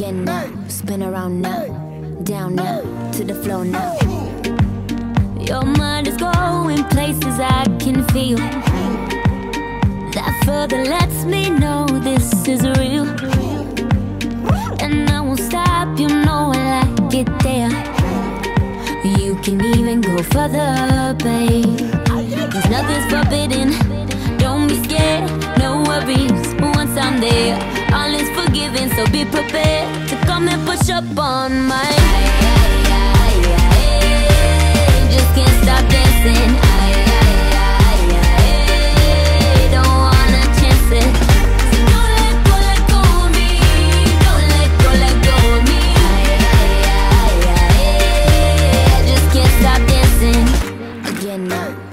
again now. Spin around now. Down now. To the floor now. Your mind is going places I can feel. That further lets me know this is real. And I won't stop, you know I like it there. You can even go further, babe. Cause nothing's forbidden. Don't be scared, no worries. Once I'm there, all is forgiven, so be prepared to come and push up on my. Just can't stop dancing.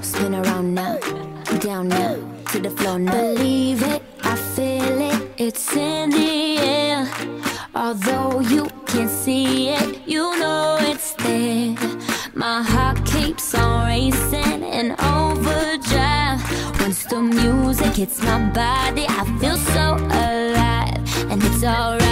Spin around now, down now, to the floor now. Believe it, I feel it, it's in the. Although you can't see it, you know it's there. My heart keeps on racing in overdrive. Once the music hits my body, I feel so alive, and it's alright.